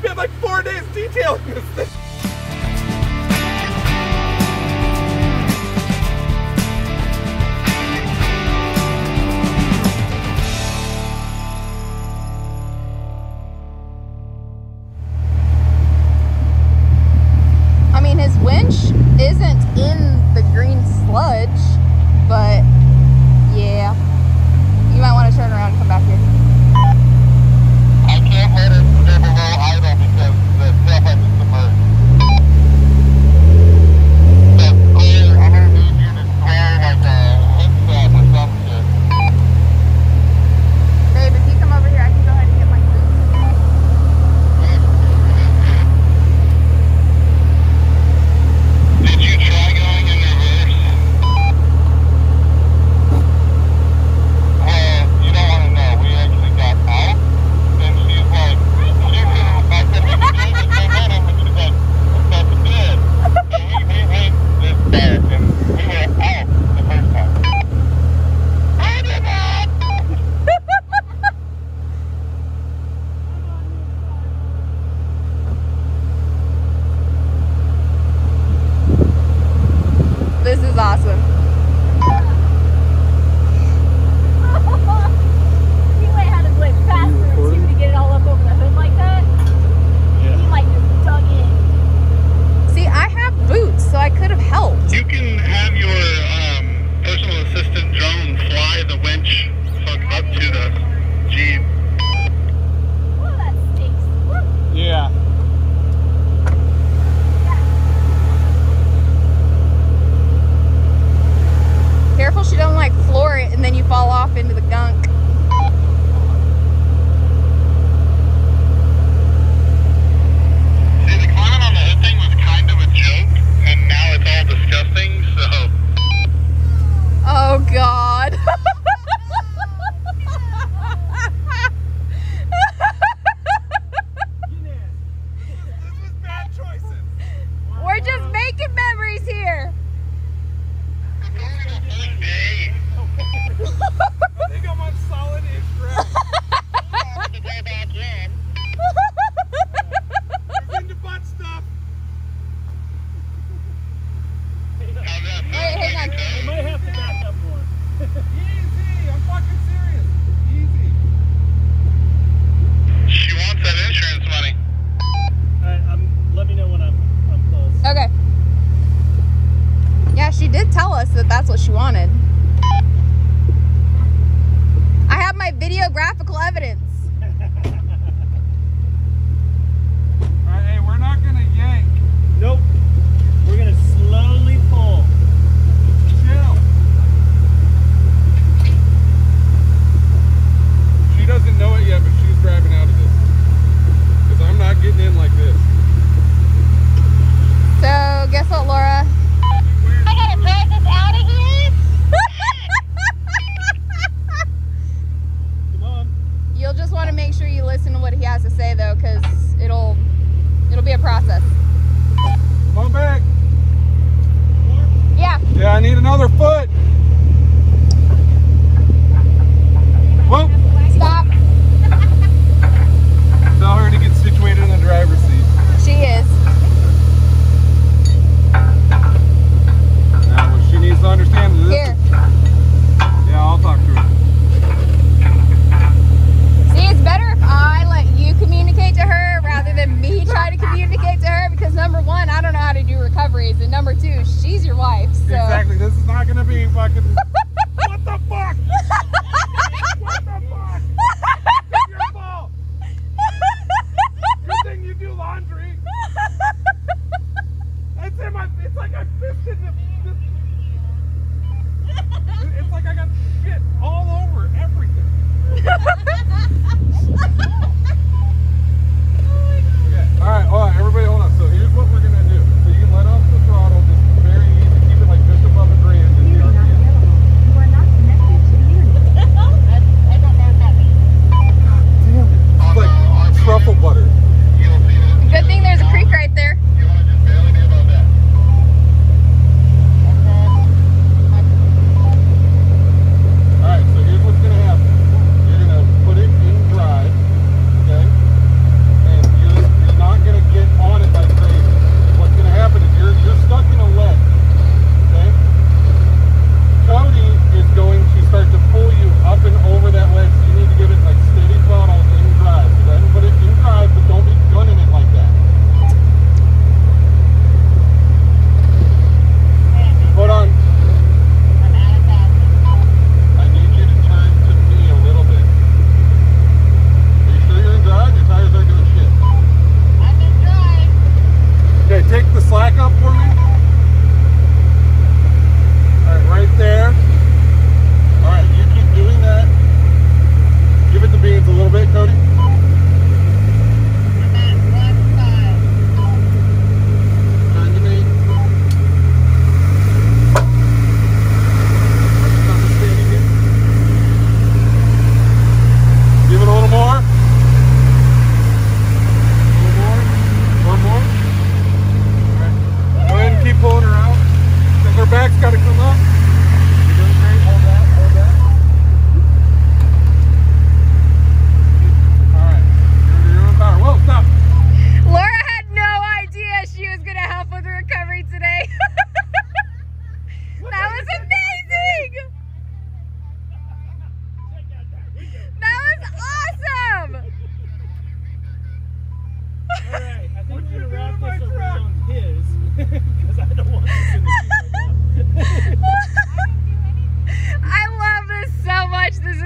spent like four days detailing this thing. I mean, his winch isn't in the green sludge, but yeah, you might want to turn around and come back here. 哇塞 being fucking. what the fuck? what the fuck? It's like I fished in the, the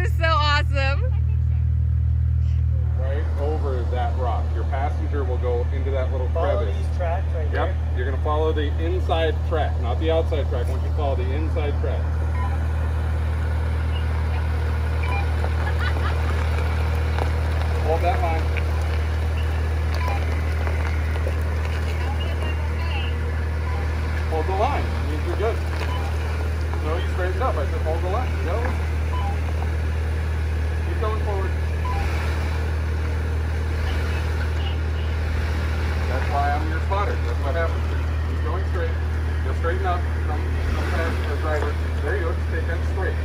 is so awesome. Right over that rock. Your passenger will go into that little Follow crevice. these tracks right Yep. here. You're gonna follow the inside track, not the outside track. I want you to follow the inside track. Hold that line. Hold the line. It means you're good. No, you straightened up. I said hold the line. You gotta listen. Keep going forward. That's why I'm your spotter. That's what happens. Keep going straight. You'll straighten up. Come, come past the driver. There you go. Just take that straight.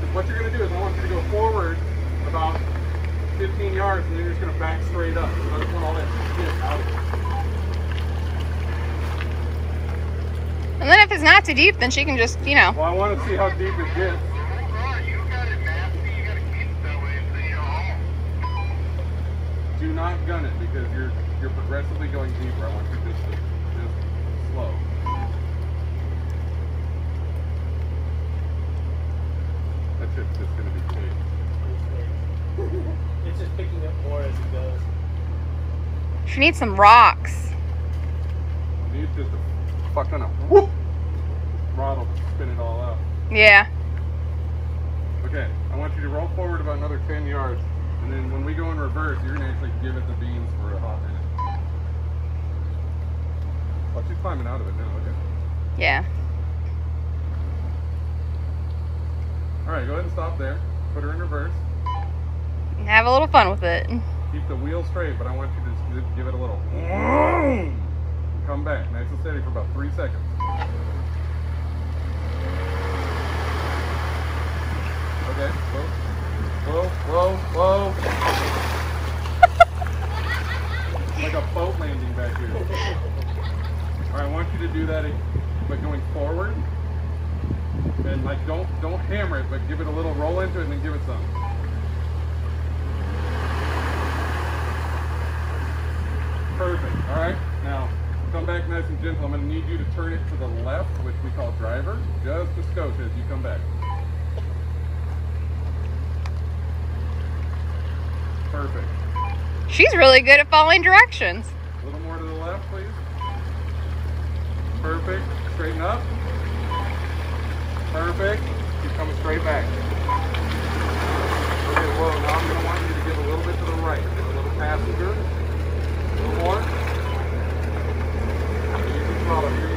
'Cause what you're going to do is I want you to go forward about 15 yards and then you're just going to back straight up. I just want all that shit out of it. And then if it's not too deep, then she can just, you know. Well, I want to see how deep it gets. You got it nasty. You got to keep it that way so you're home. Do not gun it because you're you're progressively going deeper. I want you just to just slow. That shit's just gonna be big. It's just picking up more as it goes. She needs some rocks. You need just a fucking a whoop throttle to spin it all out. Yeah. Okay, I want you to roll forward about another 10 yards, and then when we go in reverse, you're gonna actually give it the beans for a hot minute. Oh, she's climbing out of it now. Okay. Yeah. All right, go ahead and stop there. Put her in reverse. Have a little fun with it. Keep the wheel straight, but I want you to just give it a little. And come back, nice and steady for about three seconds. Okay, slow, slow, slow, slow. like a boat landing back here. All right, I want you to do that, but going forward, and like don't don't hammer it, but give it a little roll into it, and then give it some. Perfect. All right. Now, come back nice and gentle. I'm going to need you to turn it to the left, which we call driver, just a skosh as you come back. Perfect. She's really good at following directions. A little more to the left, please. Perfect. Straighten up. Perfect. Keep coming straight back. Okay, whoa. Now I'm going to want you to Four. Easy throttle.